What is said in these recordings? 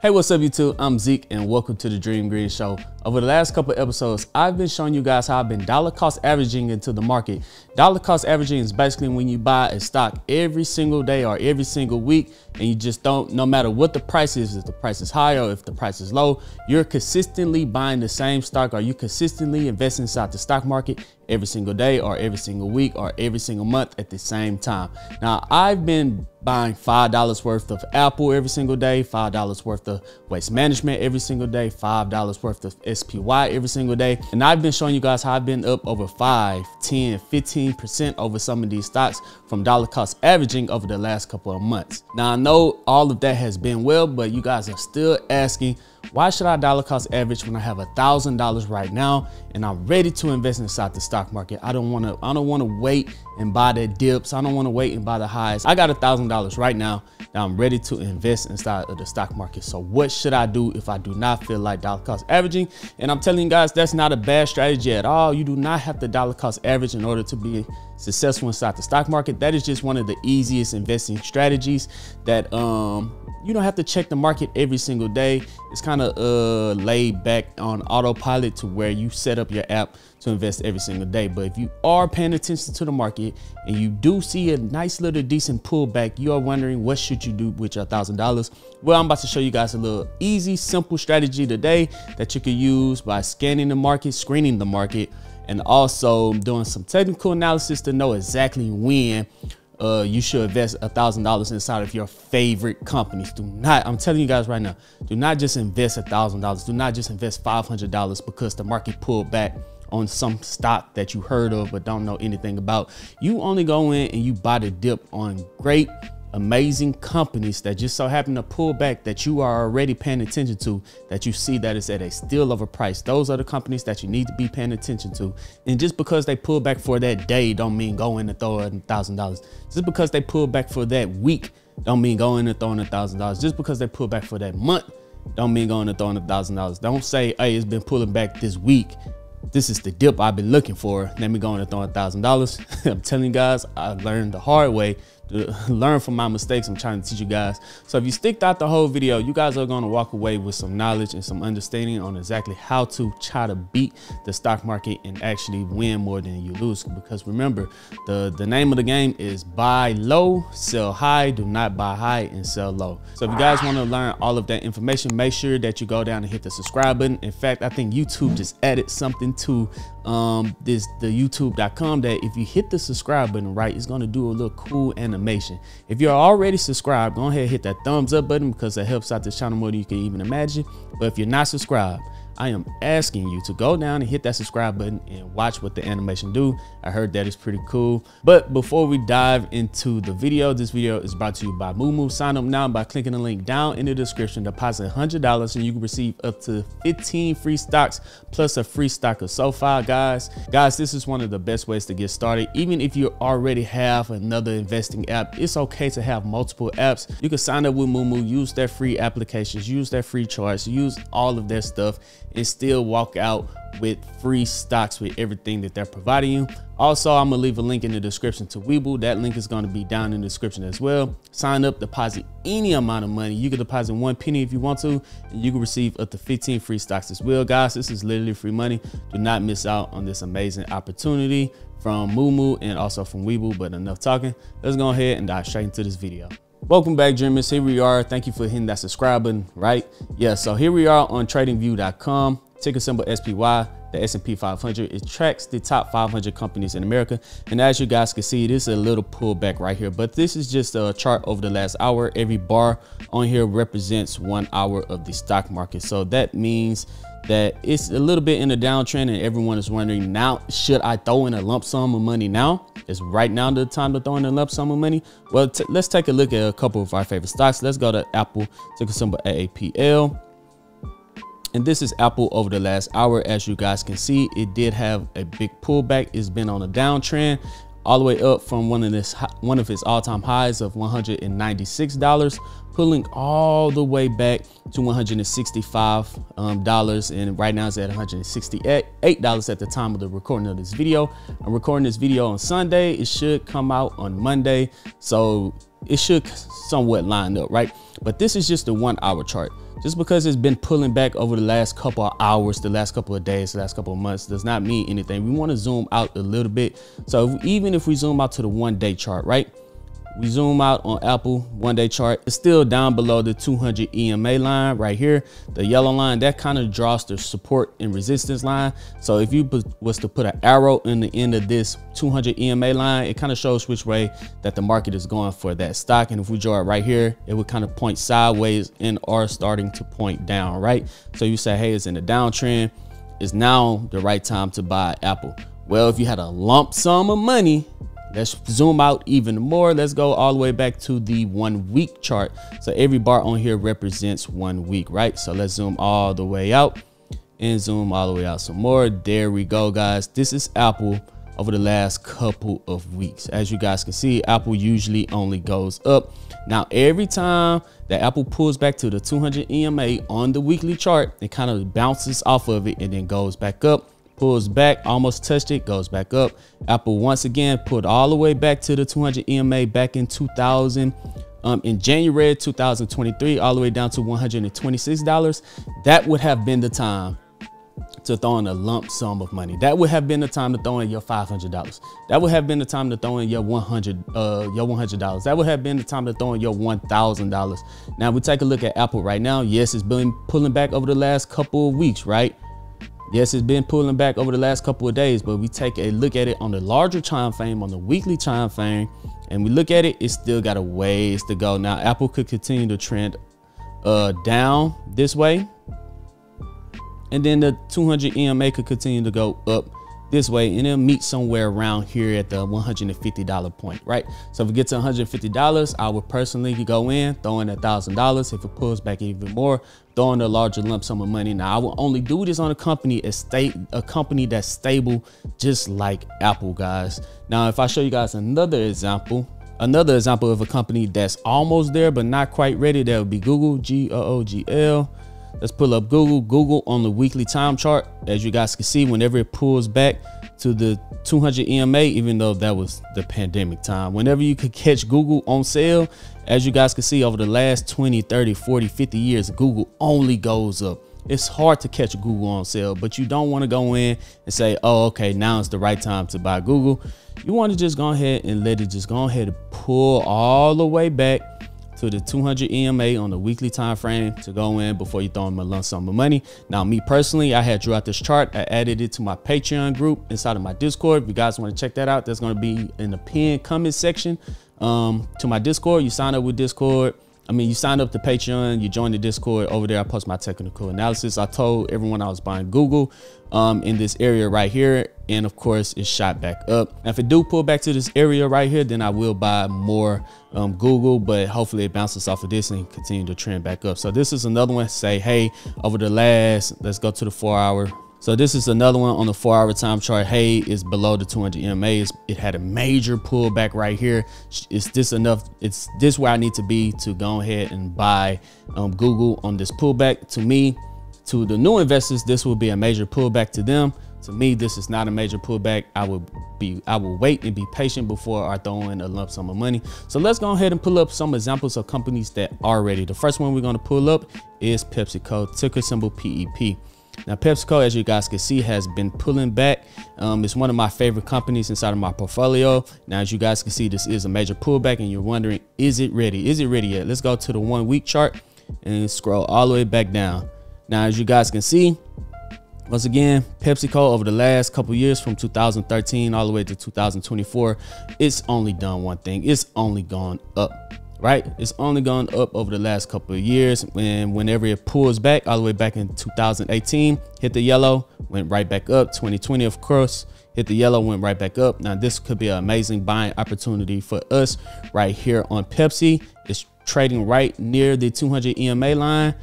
Hey, what's up YouTube? I'm Zeke and welcome to the Dream Green Show. Over the last couple episodes, I've been showing you guys how I've been dollar cost averaging into the market. Dollar cost averaging is basically when you buy a stock every single day or every single week and you just don't, no matter what the price is, if the price is high or if the price is low, you're consistently buying the same stock or you consistently investing inside the stock market every single day or every single week or every single month at the same time. Now, I've been buying $5 worth of Apple every single day, $5 worth of Waste Management every single day, $5 worth of SPY every single day. And I've been showing you guys how I've been up over 5, 10, 15% over some of these stocks from dollar cost averaging over the last couple of months. Now, I know all of that has been well, but you guys are still asking, why should I dollar cost average when I have a thousand dollars right now and I'm ready to invest inside the stock market? I don't want to. I don't want to wait and buy the dips. I don't want to wait and buy the highs. I got a thousand dollars right now that I'm ready to invest inside of the stock market. So what should I do if I do not feel like dollar cost averaging? And I'm telling you guys, that's not a bad strategy at all. You do not have to dollar cost average in order to be successful inside the stock market. That is just one of the easiest investing strategies that um you don't have to check the market every single day. It's kind of uh, laid back on autopilot to where you set up your app to invest every single day. But if you are paying attention to the market and you do see a nice little decent pullback, you are wondering what should you do with your thousand dollars? Well, I'm about to show you guys a little easy, simple strategy today that you can use by scanning the market, screening the market, and also doing some technical analysis to know exactly when uh, you should invest a thousand dollars inside of your favorite companies. Do not, I'm telling you guys right now, do not just invest a thousand dollars. Do not just invest five hundred dollars because the market pulled back on some stock that you heard of but don't know anything about. You only go in and you buy the dip on great amazing companies that just so happen to pull back that you are already paying attention to that you see that it's at a steal of a price. Those are the companies that you need to be paying attention to. And just because they pull back for that day don't mean go in and throw a thousand dollars. Just because they pull back for that week don't mean go in and throwing a thousand dollars. Just because they pull back for that month don't mean going and throwing a thousand dollars. Don't say hey it's been pulling back this week. This is the dip I've been looking for. Let me go in and throw a thousand dollars. I'm telling you guys, I learned the hard way learn from my mistakes I'm trying to teach you guys. So if you stick out the whole video, you guys are going to walk away with some knowledge and some understanding on exactly how to try to beat the stock market and actually win more than you lose. Because remember, the, the name of the game is buy low, sell high, do not buy high and sell low. So if you guys want to learn all of that information, make sure that you go down and hit the subscribe button. In fact, I think YouTube just added something to um, this the youtube.com that if you hit the subscribe button right, it's going to do a little cool animation animation. If you're already subscribed, go ahead and hit that thumbs up button because it helps out this channel more than you can even imagine. But if you're not subscribed, I am asking you to go down and hit that subscribe button and watch what the animation do. I heard that is pretty cool. But before we dive into the video, this video is brought to you by Moomoo. Sign up now by clicking the link down in the description. Deposit $100 and you can receive up to 15 free stocks plus a free stock of SoFi, guys. Guys, this is one of the best ways to get started. Even if you already have another investing app, it's okay to have multiple apps. You can sign up with Moomoo, use their free applications, use their free charts, use all of their stuff and still walk out with free stocks with everything that they're providing you. Also, I'm gonna leave a link in the description to Webull. That link is gonna be down in the description as well. Sign up, deposit any amount of money. You can deposit one penny if you want to, and you can receive up to 15 free stocks as well. Guys, this is literally free money. Do not miss out on this amazing opportunity from Moomoo and also from Webull. But enough talking. Let's go ahead and dive straight into this video. Welcome back, Dreamers. Here we are. Thank you for hitting that subscribe button, right? Yeah, so here we are on tradingview.com, ticker symbol SPY, the S&P 500. It tracks the top 500 companies in America. And as you guys can see, this is a little pullback right here, but this is just a chart over the last hour. Every bar on here represents one hour of the stock market. So that means that it's a little bit in a downtrend and everyone is wondering now, should I throw in a lump sum of money now? Is right now the time to throw in a lump sum of money? Well, let's take a look at a couple of our favorite stocks. Let's go to Apple, ticker symbol AAPL. And this is Apple over the last hour. As you guys can see, it did have a big pullback. It's been on a downtrend all the way up from one of this one of its all-time highs of $196 pulling all the way back to $165 um, and right now it's at $168 at the time of the recording of this video. I'm recording this video on sunday. It should come out on monday. So it should somewhat line up right? But this is just the one hour chart just because it's been pulling back over the last couple of hours, the last couple of days, the last couple of months does not mean anything. We want to zoom out a little bit. So if, even if we zoom out to the one day chart, right? We zoom out on Apple one day chart, it's still down below the 200 EMA line right here. The yellow line that kind of draws the support and resistance line. So if you was to put an arrow in the end of this 200 EMA line, it kind of shows which way that the market is going for that stock. And if we draw it right here, it would kind of point sideways and are starting to point down, right? So you say, hey, it's in a downtrend. It's now the right time to buy Apple. Well, if you had a lump sum of money Let's zoom out even more. Let's go all the way back to the one week chart. So every bar on here represents one week, right? So let's zoom all the way out and zoom all the way out some more. There we go, guys. This is Apple over the last couple of weeks. As you guys can see, Apple usually only goes up. Now, every time that Apple pulls back to the 200 EMA on the weekly chart, it kind of bounces off of it and then goes back up pulls back, almost touched it, goes back up. Apple once again pulled all the way back to the 200 EMA back in 2000. Um, in January 2023, all the way down to $126. That would have been the time to throw in a lump sum of money. That would have been the time to throw in your $500. That would have been the time to throw in your 100, uh, your $100. That would have been the time to throw in your $1,000. Now we take a look at Apple right now. Yes, it's been pulling back over the last couple of weeks, right? Yes, it's been pulling back over the last couple of days, but we take a look at it on the larger time frame, on the weekly time frame, and we look at it, it's still got a ways to go. Now, Apple could continue to trend uh, down this way, and then the 200 EMA could continue to go up this way and it'll meet somewhere around here at the $150 point, right? So if it gets to $150, I would personally go in, throw in a $1,000. If it pulls back even more, throw in a larger lump sum of money. Now, I will only do this on a company, a, state, a company that's stable, just like Apple, guys. Now, if I show you guys another example, another example of a company that's almost there, but not quite ready, that would be Google, G-O-O-G-L. Let's pull up Google. Google on the weekly time chart. As you guys can see, whenever it pulls back to the 200 EMA, even though that was the pandemic time, whenever you could catch Google on sale, as you guys can see over the last 20, 30, 40, 50 years, Google only goes up. It's hard to catch Google on sale, but you don't want to go in and say, oh, okay, now it's the right time to buy Google. You want to just go ahead and let it just go ahead and pull all the way back to the 200 EMA on the weekly time frame to go in before you throw in a lump sum of money. Now, me personally, I had drew out this chart. I added it to my Patreon group inside of my Discord. If you guys want to check that out, that's going to be in the pinned comment section um, to my Discord. You sign up with Discord I mean, you signed up to Patreon, you joined the Discord over there. I post my technical analysis. I told everyone I was buying Google um, in this area right here. And of course, it shot back up. Now, if it do pull back to this area right here, then I will buy more um, Google, but hopefully it bounces off of this and continue to trend back up. So this is another one. Say, hey, over the last, let's go to the four hour so this is another one on the four hour time chart. Hey is below the 200 EMA. It had a major pullback right here. Is this enough? It's this where I need to be to go ahead and buy um, Google on this pullback. To me, to the new investors, this will be a major pullback to them. To me, this is not a major pullback. I will be, I will wait and be patient before I throw in a lump sum of money. So let's go ahead and pull up some examples of companies that are ready. The first one we're going to pull up is PepsiCo, ticker symbol PEP. Now, PepsiCo, as you guys can see, has been pulling back. Um, it's one of my favorite companies inside of my portfolio. Now, as you guys can see, this is a major pullback and you're wondering, is it ready? Is it ready yet? Let's go to the one week chart and scroll all the way back down. Now, as you guys can see, once again, PepsiCo over the last couple years from 2013 all the way to 2024, it's only done one thing. It's only gone up right? It's only gone up over the last couple of years. And whenever it pulls back all the way back in 2018, hit the yellow, went right back up. 2020, of course, hit the yellow, went right back up. Now, this could be an amazing buying opportunity for us right here on Pepsi. It's trading right near the 200 EMA line.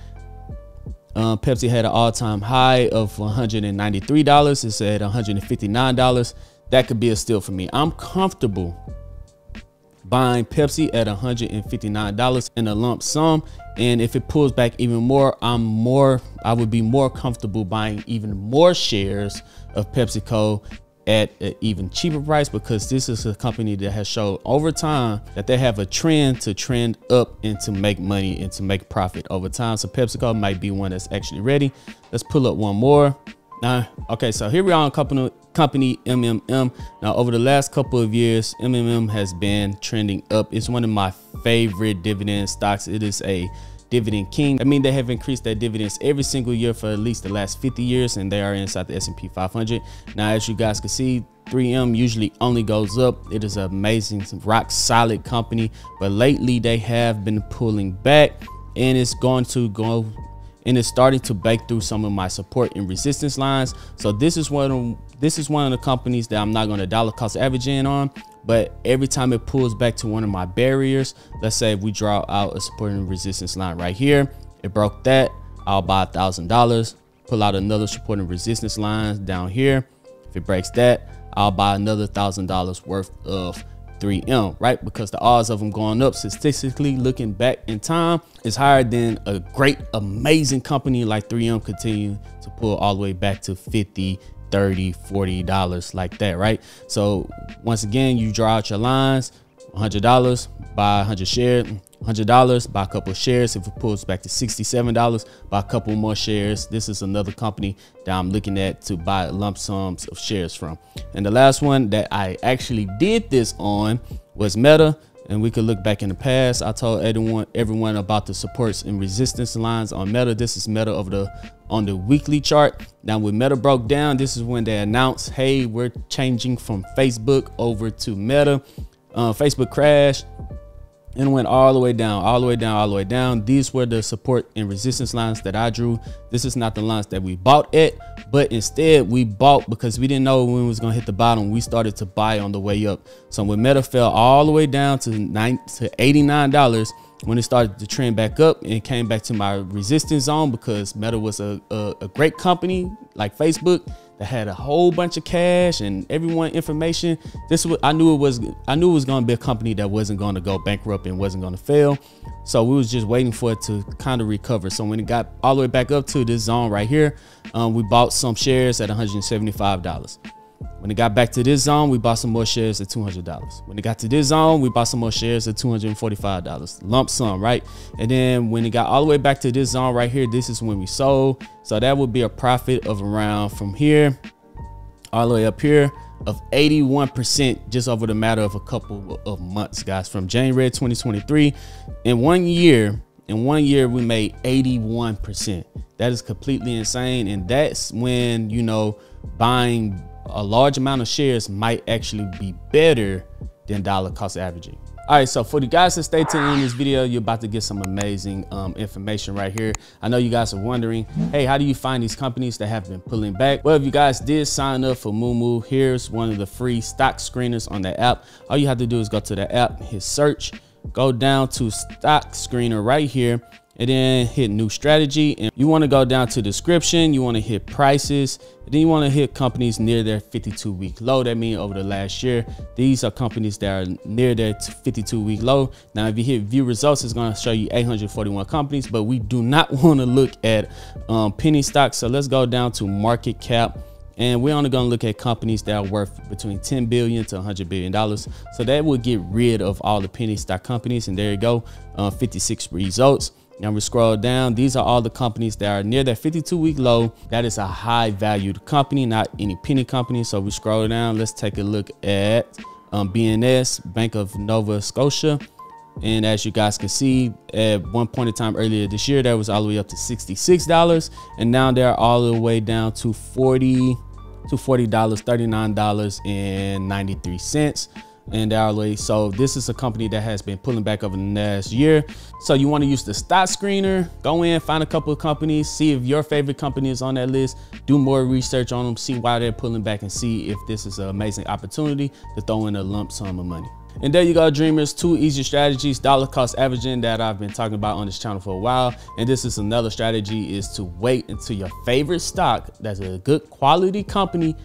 Um, Pepsi had an all-time high of $193. It's at $159. That could be a steal for me. I'm comfortable buying Pepsi at $159 in a lump sum. And if it pulls back even more, I'm more, I would be more comfortable buying even more shares of PepsiCo at an even cheaper price because this is a company that has showed over time that they have a trend to trend up and to make money and to make profit over time. So PepsiCo might be one that's actually ready. Let's pull up one more. Now, okay, so here we are on company company MMM. Now, over the last couple of years, MMM has been trending up. It's one of my favorite dividend stocks. It is a dividend king. I mean, they have increased their dividends every single year for at least the last 50 years, and they are inside the S&P 500. Now, as you guys can see, 3M usually only goes up. It is an amazing, rock solid company, but lately they have been pulling back, and it's going to go and it's starting to break through some of my support and resistance lines. So this is one of this is one of the companies that I'm not going to dollar cost average in on, but every time it pulls back to one of my barriers, let's say if we draw out a support and resistance line right here, it broke that, I'll buy a thousand dollars, pull out another support and resistance lines down here. If it breaks that, I'll buy another thousand dollars worth of 3M, right? Because the odds of them going up statistically looking back in time is higher than a great, amazing company like 3M continue to pull all the way back to 50, 30, 40 dollars like that, right? So once again, you draw out your lines, $100, buy 100 shares, $100, buy a couple of shares. If it pulls back to $67, buy a couple more shares. This is another company that I'm looking at to buy lump sums of shares from. And the last one that I actually did this on was Meta. And we could look back in the past. I told everyone everyone about the supports and resistance lines on Meta. This is Meta of the on the weekly chart. Now when Meta broke down, this is when they announced, hey, we're changing from Facebook over to Meta. Uh, Facebook crashed and went all the way down, all the way down, all the way down. These were the support and resistance lines that I drew. This is not the lines that we bought at, but instead we bought because we didn't know when it was gonna hit the bottom. We started to buy on the way up. So when Meta fell all the way down to nine to $89, when it started to trend back up and came back to my resistance zone because Meta was a, a, a great company like Facebook that had a whole bunch of cash and everyone information. This was I knew it was I knew it was gonna be a company that wasn't gonna go bankrupt and wasn't gonna fail. So we was just waiting for it to kind of recover. So when it got all the way back up to this zone right here, um, we bought some shares at $175. When it got back to this zone, we bought some more shares at $200. When it got to this zone, we bought some more shares at $245. Lump sum, right? And then when it got all the way back to this zone right here, this is when we sold. So that would be a profit of around from here all the way up here of 81% just over the matter of a couple of months, guys. From January 2023, in one year, in one year we made 81%. That is completely insane, and that's when you know buying a large amount of shares might actually be better than dollar cost averaging. All right, so for the guys that stay tuned in this video, you're about to get some amazing um, information right here. I know you guys are wondering, hey, how do you find these companies that have been pulling back? Well, if you guys did sign up for Moomoo, here's one of the free stock screeners on the app. All you have to do is go to the app, hit search, go down to stock screener right here, and then hit new strategy. And you want to go down to description you want to hit prices then you want to hit companies near their 52 week low. That means over the last year these are companies that are near their 52 week low. Now if you hit view results it's going to show you 841 companies but we do not want to look at um, penny stocks. So let's go down to market cap and we're only going to look at companies that are worth between 10 billion to 100 billion dollars. So that will get rid of all the penny stock companies and there you go uh, 56 results now we scroll down. These are all the companies that are near that 52 week low. That is a high valued company, not any penny company. So we scroll down. Let's take a look at um, BNS, Bank of Nova Scotia. And as you guys can see, at one point in time earlier this year, that was all the way up to $66. And now they're all the way down to 40 to $40, $39.93 and hourly. So this is a company that has been pulling back over the last year. So you want to use the stock screener, go in, find a couple of companies, see if your favorite company is on that list, do more research on them, see why they're pulling back and see if this is an amazing opportunity to throw in a lump sum of money. And there you go, dreamers, two easy strategies, dollar cost averaging that I've been talking about on this channel for a while. And this is another strategy is to wait until your favorite stock that's a good quality company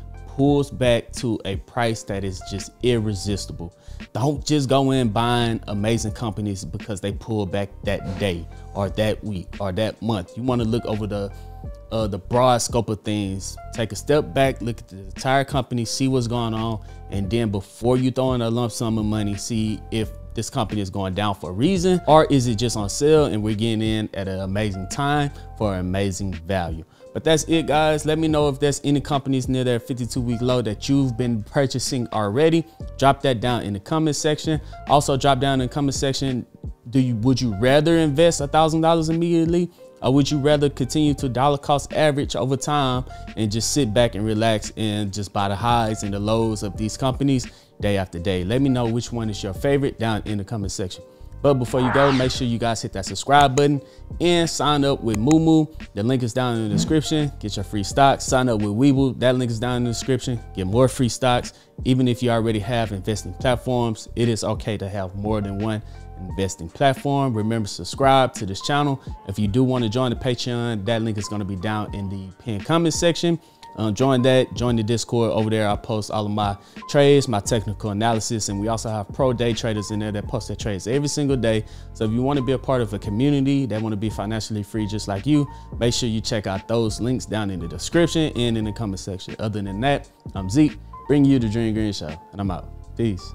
pulls back to a price that is just irresistible. Don't just go in buying amazing companies because they pull back that day or that week or that month. You want to look over the uh, the broad scope of things. Take a step back, look at the entire company, see what's going on, and then before you throw in a lump sum of money, see if this company is going down for a reason or is it just on sale and we're getting in at an amazing time for an amazing value. But that's it, guys. Let me know if there's any companies near that 52 week low that you've been purchasing already. Drop that down in the comment section. Also, drop down in the comment section. Do you would you rather invest a thousand dollars immediately, or would you rather continue to dollar cost average over time and just sit back and relax and just buy the highs and the lows of these companies day after day? Let me know which one is your favorite down in the comment section. But before you go, make sure you guys hit that subscribe button and sign up with Moomoo. The link is down in the description. Get your free stocks. Sign up with Webull. That link is down in the description. Get more free stocks. Even if you already have investing platforms, it is okay to have more than one investing platform. Remember, subscribe to this channel. If you do want to join the Patreon, that link is going to be down in the pinned comment section. Um, join that, join the Discord over there. I post all of my trades, my technical analysis, and we also have pro day traders in there that post their trades every single day. So if you want to be a part of a community that want to be financially free just like you, make sure you check out those links down in the description and in the comment section. Other than that, I'm Zeke, bringing you the Dream Green Show, and I'm out. Peace.